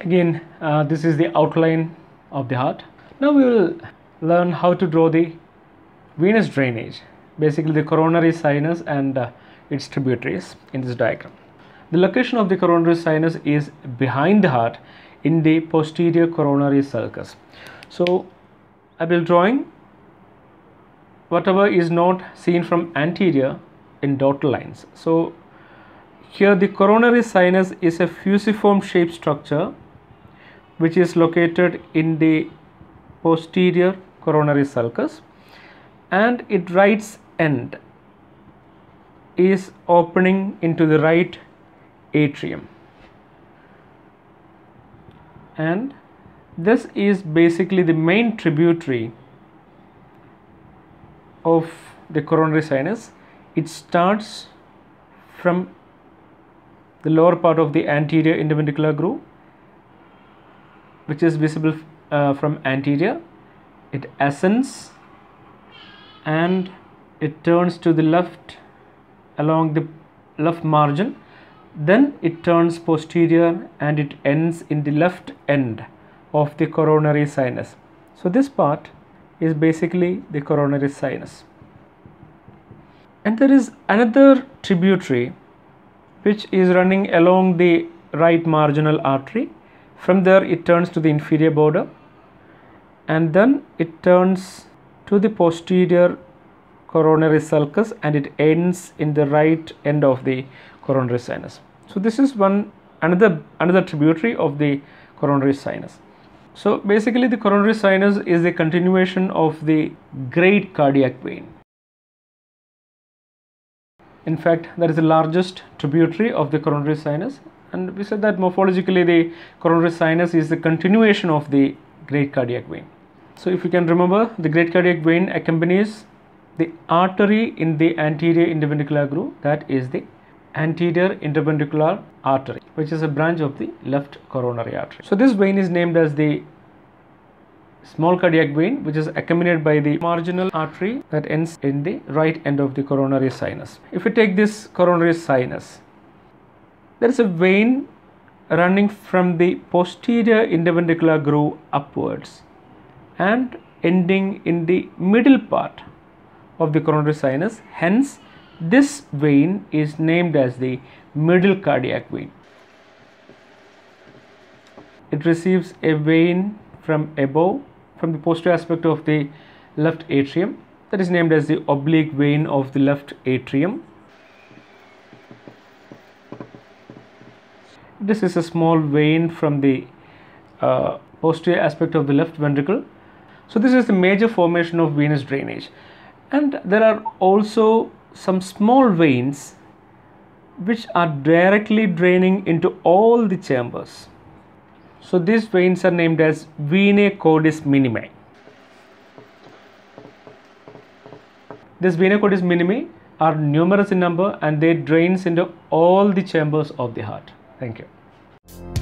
Again, uh, this is the outline of the heart. Now we will learn how to draw the venous drainage, basically the coronary sinus and uh, its tributaries in this diagram. The location of the coronary sinus is behind the heart in the posterior coronary sulcus. So I will drawing whatever is not seen from anterior in dotted lines. So here the coronary sinus is a fusiform shaped structure which is located in the posterior coronary sulcus and its right end is opening into the right atrium. And this is basically the main tributary of the coronary sinus. It starts from the lower part of the anterior interventricular groove which is visible uh, from anterior. It ascends and it turns to the left along the left margin. Then it turns posterior and it ends in the left end of the coronary sinus. So this part is basically the coronary sinus. And there is another tributary which is running along the right marginal artery from there it turns to the inferior border. And then it turns to the posterior coronary sulcus and it ends in the right end of the coronary sinus. So this is one another another tributary of the coronary sinus. So basically the coronary sinus is a continuation of the great cardiac vein. In fact that is the largest tributary of the coronary sinus and we said that morphologically the coronary sinus is the continuation of the great cardiac vein. So if you can remember the great cardiac vein accompanies the artery in the anterior interventricular groove that is the anterior interventricular artery which is a branch of the left coronary artery. So this vein is named as the small cardiac vein which is accompanied by the marginal artery that ends in the right end of the coronary sinus. If we take this coronary sinus there is a vein running from the posterior interventricular groove upwards and ending in the middle part of the coronary sinus. Hence this vein is named as the middle cardiac vein. It receives a vein from above from the posterior aspect of the left atrium. That is named as the oblique vein of the left atrium this is a small vein from the uh, posterior aspect of the left ventricle. So this is the major formation of venous drainage. And there are also some small veins which are directly draining into all the chambers. So these veins are named as venae cordis minimae these venae cordis minimae are numerous in number and they drains into all the chambers of the heart thank you